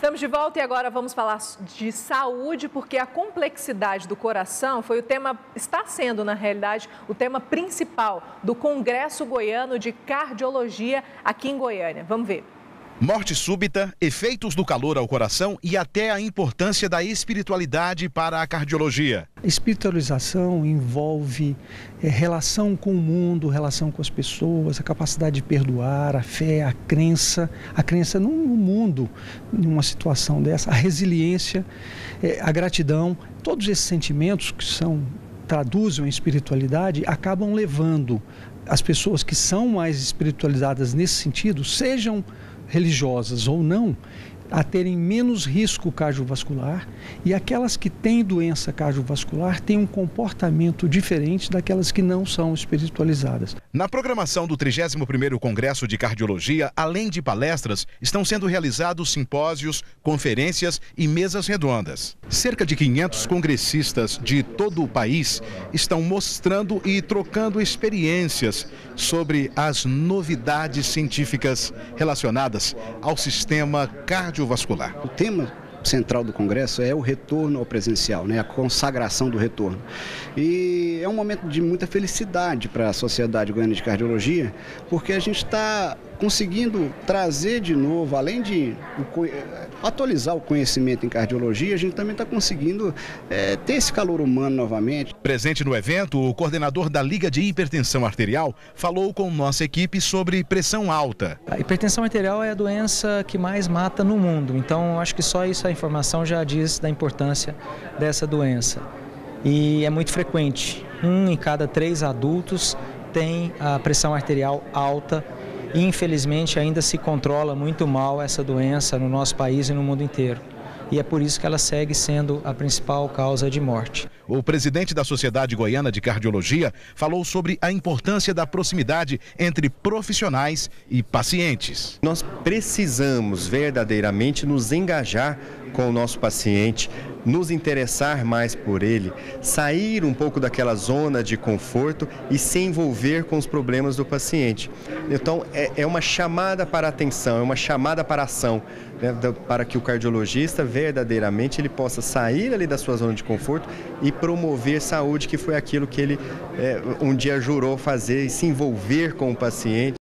Estamos de volta e agora vamos falar de saúde, porque a complexidade do coração foi o tema, está sendo na realidade, o tema principal do Congresso Goiano de Cardiologia aqui em Goiânia. Vamos ver. Morte súbita, efeitos do calor ao coração e até a importância da espiritualidade para a cardiologia. Espiritualização envolve é, relação com o mundo, relação com as pessoas, a capacidade de perdoar, a fé, a crença, a crença no mundo, numa situação dessa, a resiliência, é, a gratidão, todos esses sentimentos que são traduzem a espiritualidade acabam levando as pessoas que são mais espiritualizadas nesse sentido, sejam religiosas ou não, a terem menos risco cardiovascular e aquelas que têm doença cardiovascular têm um comportamento diferente daquelas que não são espiritualizadas. Na programação do 31º Congresso de Cardiologia, além de palestras, estão sendo realizados simpósios, conferências e mesas redondas. Cerca de 500 congressistas de todo o país estão mostrando e trocando experiências sobre as novidades científicas relacionadas ao sistema cardiovascular cardiovascular. O tema central do Congresso é o retorno ao presencial, né? a consagração do retorno. E é um momento de muita felicidade para a Sociedade Goiana de Cardiologia, porque a gente está conseguindo trazer de novo, além de atualizar o conhecimento em cardiologia, a gente também está conseguindo é, ter esse calor humano novamente. Presente no evento, o coordenador da Liga de Hipertensão Arterial falou com nossa equipe sobre pressão alta. A hipertensão arterial é a doença que mais mata no mundo, então acho que só isso informação já diz da importância dessa doença. E é muito frequente. Um em cada três adultos tem a pressão arterial alta Infelizmente, ainda se controla muito mal essa doença no nosso país e no mundo inteiro. E é por isso que ela segue sendo a principal causa de morte. O presidente da Sociedade Goiana de Cardiologia falou sobre a importância da proximidade entre profissionais e pacientes. Nós precisamos verdadeiramente nos engajar com o nosso paciente, nos interessar mais por ele, sair um pouco daquela zona de conforto e se envolver com os problemas do paciente. Então, é, é uma chamada para atenção, é uma chamada para ação, né, para que o cardiologista verdadeiramente ele possa sair ali da sua zona de conforto e promover saúde, que foi aquilo que ele é, um dia jurou fazer e se envolver com o paciente.